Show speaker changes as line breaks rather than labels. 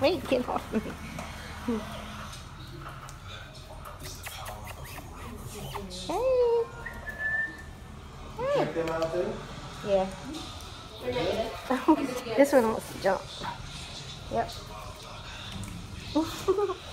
Wait, get off me. Hey. Hey. Yeah. this one wants to jump. Yep.